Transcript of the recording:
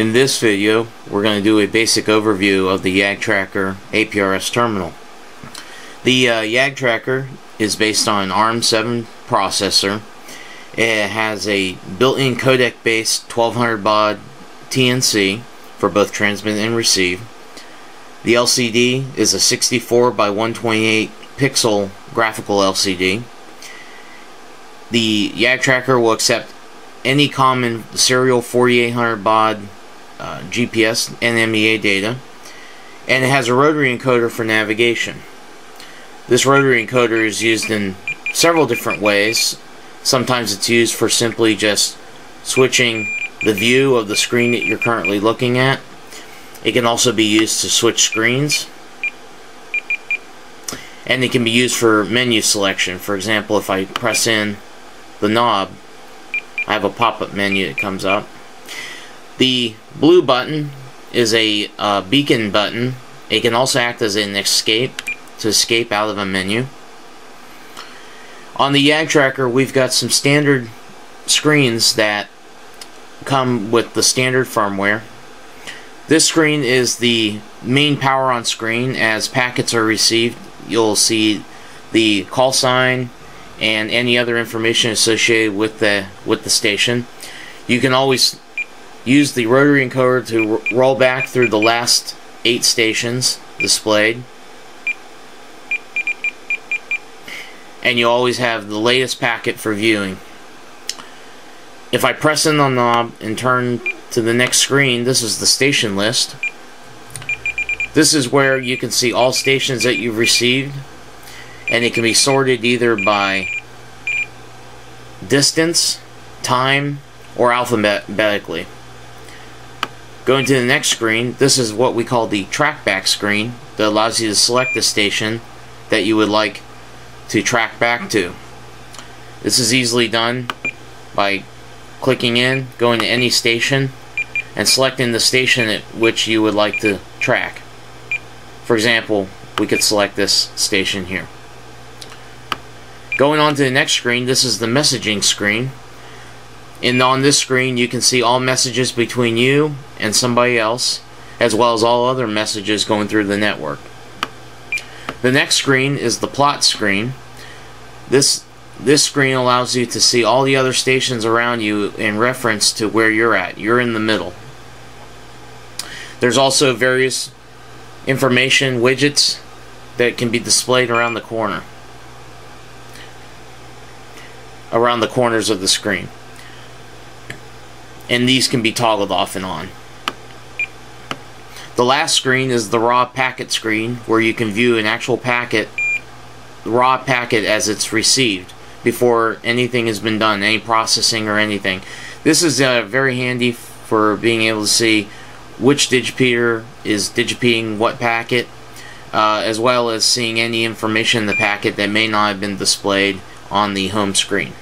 In this video, we're going to do a basic overview of the YagTracker APRS terminal. The uh, YagTracker is based on an ARM7 processor. It has a built-in codec-based 1200 baud TNC for both transmit and receive. The LCD is a 64 by 128 pixel graphical LCD. The YagTracker will accept any common serial 4800 baud uh, GPS and NMEA data, and it has a rotary encoder for navigation. This rotary encoder is used in several different ways. Sometimes it's used for simply just switching the view of the screen that you're currently looking at. It can also be used to switch screens. And it can be used for menu selection. For example, if I press in the knob, I have a pop-up menu that comes up. The blue button is a uh, beacon button. It can also act as an escape to escape out of a menu. On the YAG tracker, we've got some standard screens that come with the standard firmware. This screen is the main power on screen. As packets are received, you'll see the call sign and any other information associated with the with the station. You can always Use the rotary encoder to roll back through the last eight stations displayed. And you always have the latest packet for viewing. If I press in the knob and turn to the next screen, this is the station list. This is where you can see all stations that you've received and it can be sorted either by distance, time, or alphabetically. Going to the next screen, this is what we call the trackback screen that allows you to select the station that you would like to track back to. This is easily done by clicking in, going to any station, and selecting the station at which you would like to track. For example, we could select this station here. Going on to the next screen, this is the messaging screen. And on this screen, you can see all messages between you and somebody else, as well as all other messages going through the network. The next screen is the plot screen. This this screen allows you to see all the other stations around you in reference to where you're at. You're in the middle. There's also various information widgets that can be displayed around the corner. Around the corners of the screen and these can be toggled off and on. The last screen is the raw packet screen where you can view an actual packet, raw packet as it's received before anything has been done, any processing or anything. This is uh, very handy for being able to see which digipeater is digipeating what packet, uh, as well as seeing any information in the packet that may not have been displayed on the home screen.